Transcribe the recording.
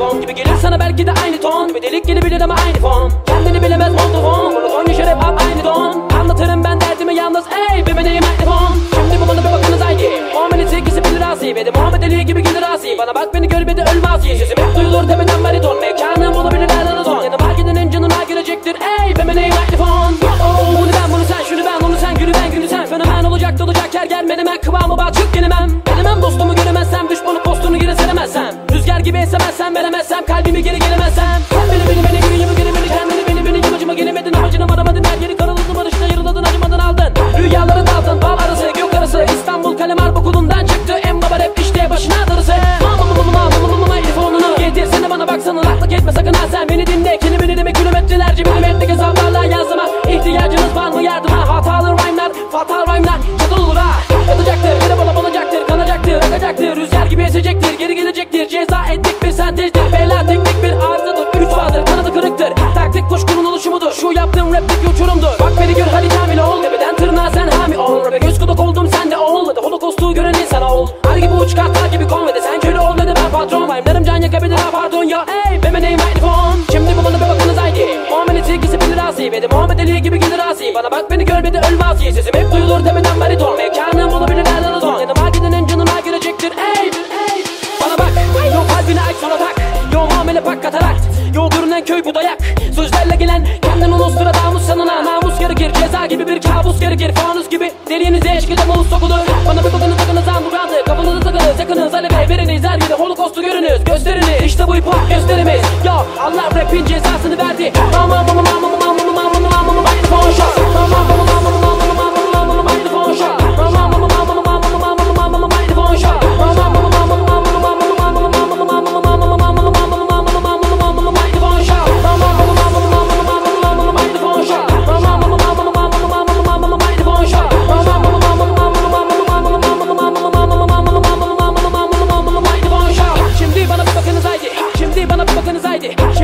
iPhone Gibi gelir sana belki de aynı ton Gibi. Delik gelebilir ama aynı fon Kendini bilemez montofon Monofon yaşar hep hap aynı don. Anlatırım ben derdimi yalnız ey bir meneyim mikrofon Şimdi bu bana bir bakınız haydi. Muhammed'in sevgisi bilir asi Ve de Muhammed Ali gibi gelir asi Bana bak beni gör bir de ölmez ye Sesim hep duyulur tepeden bariton Mekanım bulabilir her anaton Yanıma gidenin canına girecektir ey bir meneyim mikrofon Oh bunu ben bunu sen şunu ben onu sen günü ben günü sen. Fenomen olacak dolacak her gel menemen kıvamı bağ çık gelemem. Gelemem dostumu geri seremezsem Rüzgar gibi esemezsem veremezsem kalbimi geri gelemezsem asi Ve de Muhammed Ali gibi gelir asi. Bana bak beni gör bir de ölmez ye Sesim hep duyulur tepeden bariton Mekanım olabilir nereden azon Yanıma gidenin canına girecektir ey. Bana bak Yo kalbine aç sonra tak Yo muamele pak katarakt Yo görünen köy bu dayak. Sözlerle gelen kendin onu sıra namus sanına Namus gerekir ceza gibi bir kabus gerekir Fanus gibi deliğinize eşkide muz sokulur. Bana bir bakınız takınız ambulandı Kafanızı takınız yakınız alev veriniz Her yerde holokostu görünüz. Gösteriniz. İşte bu hip gösterimiz. Yo Allah rapin cezasını verdi. Mama with it.